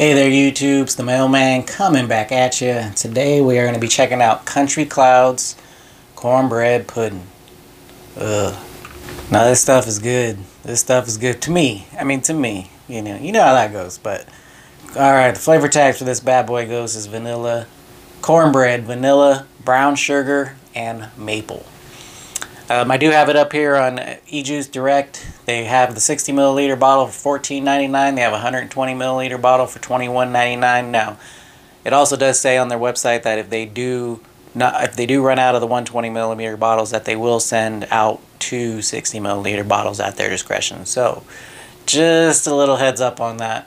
Hey there, YouTubes. The Mailman coming back at you. Today we are going to be checking out Country Clouds Cornbread Pudding. Ugh. Now this stuff is good. This stuff is good to me. I mean, to me. You know, you know how that goes. But all right, the flavor tags for this bad boy goes is vanilla, cornbread, vanilla, brown sugar, and maple. Um, I do have it up here on eJuice Direct. They have the 60 milliliter bottle for $14.99. They have a 120 milliliter bottle for $21.99. Now, it also does say on their website that if they do not, if they do run out of the 120 milliliter bottles, that they will send out two 60 milliliter bottles at their discretion. So, just a little heads up on that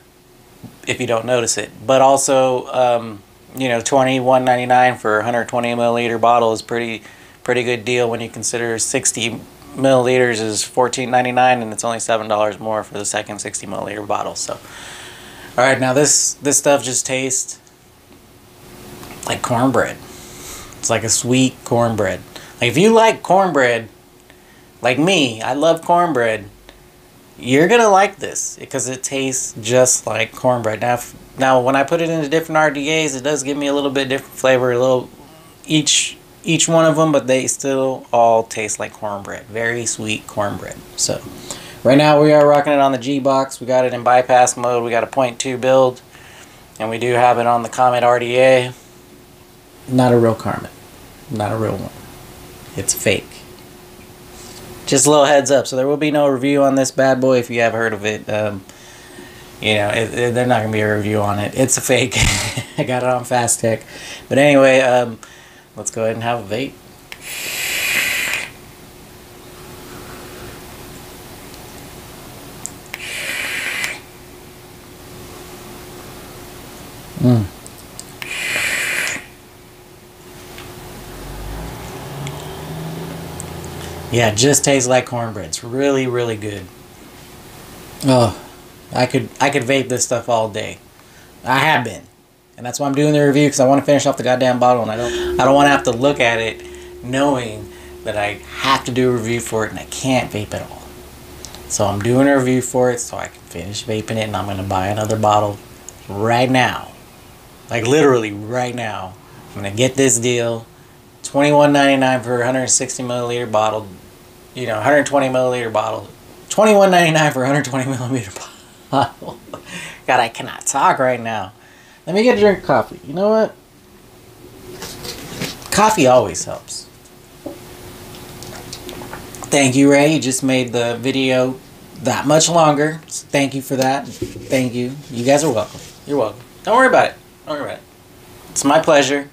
if you don't notice it. But also, um, you know, $21.99 for a 120 milliliter bottle is pretty pretty good deal when you consider 60 milliliters is $14.99 and it's only $7 more for the second 60 milliliter bottle. So, all right, now this this stuff just tastes like cornbread. It's like a sweet cornbread. Like if you like cornbread, like me, I love cornbread. You're gonna like this because it tastes just like cornbread. Now, if, now when I put it into different RDAs, it does give me a little bit different flavor. A little each each one of them, but they still all taste like cornbread. Very sweet cornbread. So, right now we are rocking it on the G box. We got it in bypass mode. We got a 0.2 build, and we do have it on the Comet RDA. Not a real Comet. Not a real one. It's fake. Just a little heads up. So there will be no review on this bad boy if you have heard of it. Um, you know, it, it, they're not going to be a review on it. It's a fake. I got it on Fast Tech. But anyway, um, Let's go ahead and have a vape. Mm. Yeah, it just tastes like cornbread. It's really, really good. Oh, I could I could vape this stuff all day. I have been. And that's why I'm doing the review because I want to finish off the goddamn bottle and I don't I don't want to have to look at it knowing that I have to do a review for it and I can't vape at all. So I'm doing a review for it so I can finish vaping it and I'm going to buy another bottle right now. Like literally right now. I'm going to get this deal. $21.99 for a 160 milliliter bottle. You know, 120 milliliter bottle. $21.99 for a 120 milliliter bottle. God, I cannot talk right now. Let me get a drink of coffee. You know what? Coffee always helps. Thank you, Ray. You just made the video that much longer. So thank you for that. Thank you. You guys are welcome. You're welcome. Don't worry about it. Don't worry about it. It's my pleasure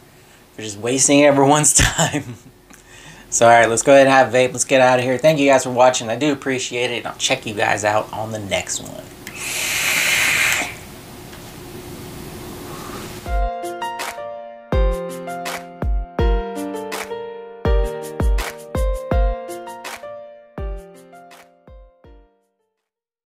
for just wasting everyone's time. so, alright, let's go ahead and have vape. Let's get out of here. Thank you guys for watching. I do appreciate it. I'll check you guys out on the next one.